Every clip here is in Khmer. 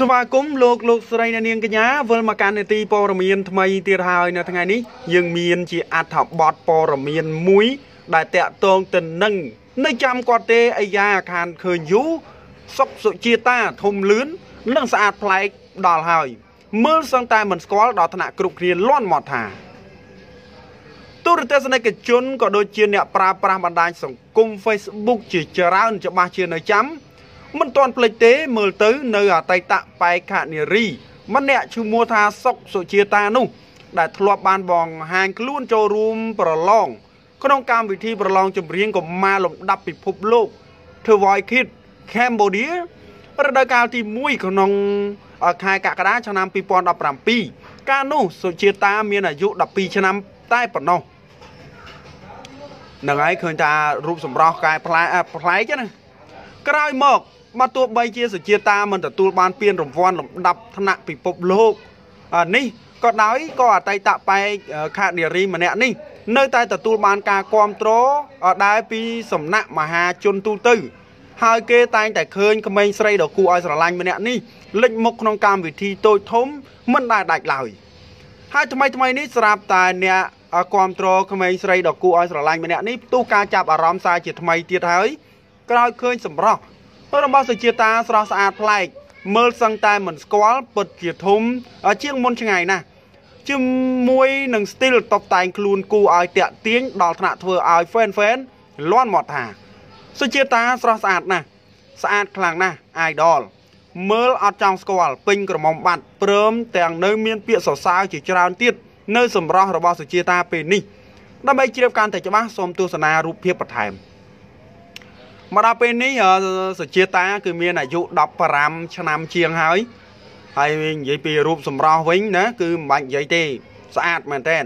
ស្វាគមន៍លោកលោកស្រីអ្នកនាងកញ្ញាវិលមកកាន់នេតិព័ត៌មានថ្មីទៀតហើយនៅថ្ងៃនេះយើងមានជាអត្ថបទព័ត៌មានមួយ ដែលតាក់ទងទៅនឹងនៅចាំគាត់ទេអាយ៉ាខានឃើញយូសុកសុជាតាធំលឿននិងស្អាតប្លែកដល់ហើយ មើលសឹងតែមិនស្គាល់ដល់ថ្នាក់គ្រប់គ្នាលន់មកថាទូរទស្សនិកជនក៏ដូចជាអ្នកប្រើប្រាស់បណ្ដាញសង្គម Facebook ជាច្រើនច្បាស់ជានៅចាំ មិនទាន់ភ្លេចទេមើលទៅនៅអតីតបេក្ខនារីម្នាក់ឈ្មោះថាសុកសុជាតានោះ ដែលធ្លាប់បានបងហាញខ្លួនចូលរួមប្រឡងក្នុងកម្មវិធីប្រឡងចម្រៀងកុមារលំដាប់ពិភពលោក The Voice Kids Cambodia រដូវកាលទី1ក្នុងខែកក្កដាឆ្នាំ2017កាលនោះសុជាតាមានអាយុ12ឆ្នាំតែប៉ុណ្ណោះនឹងហើយឃើញថារូបសម្រស់កែប្លែកប្លែកណាក្រោយមក បើទោះបីជាសុជាតាមិនទទួលបានពានរង្វាន់លំដាប់ថ្នាក់ពិភពលោកនេះក៏ដោយក៏អតីតបែកខានារីម្នាក់នេះនៅតែទទួលបានការគ្រប់គ្រងដែរពីសំណាក់មហាជនទូទៅ ហើយគេតែងតែឃើញក្មេងស្រីដ៏គួរឲ្យស្រឡាញ់ម្នាក់នេះលេចមុខក្នុងកម្មវិធីតូចធំមិនដែលដាច់ឡើយហើយថ្មីថ្មីនេះស្រាប់តែអ្នកគ្រប់គ្រងក្មេងស្រីដ៏គួរឲ្យស្រឡាញ់ម្នាក់នេះផ្ទុះការចាប់អារម្មណ៍សារជាថ្មីទៀតហើយក្រោយឃើញសម្រស់ របស់សុជាតាស្រស់ស្អាតប្លែកមើលសឹងតែមិនស្គាល់ពិតជាធំជាងមុនឆ្ងាយណាស់ជាមួយនឹងស្ទីលតុបតែងខ្លួនគូឲ្យតាក់ទាញដល់ថ្នាក់ធ្វើឲ្យ fan fan លន់មកថាសុជាតាស្រស់ស្អាតណាស់ស្អាតខ្លាំងណាស់ idol មើលអត់ចង់ស្គាល់ពេញក្រមុំបាត់ព្រមទាំងនៅមានពាក្យសរសើរជាច្រើនទៀតនៅសម្រស់របស់សុជាតាពេលនេះដើម្បីជ្រាបកាន់តែច្បាស់សូមទស្សនារូបភាពបន្ថែម មកដល់ពេលនេះសុជាតា គឺមានអាយុ15ឆ្នាំជាងហើយហើយនិយាយពីរូបសម្រស់វិញណាគឺមិនបាច់និយាយទេ ស្អាតមែនតើ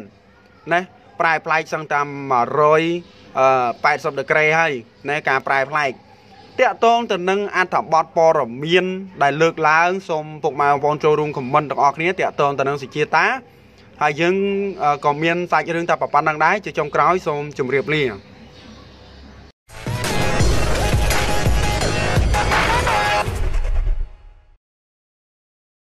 ណាប្រែប្លែកសឹងតាម180ដឺក្រេហើយណាការប្រែប្លែកតាក់ទងទៅនឹងអត្ថបទព័ត៌មានដែលលើកឡើងសូមពុកម៉ែបងប្អូនចូលរួមខមមិនទាំងអស់គ្នាតាក់ទងទៅនឹងសុជាតាហើយយើងក៏មានសាច់រឿងតែប៉ុណ្្នឹងដែរជាចុងក្រោយសូមជម្រាបលា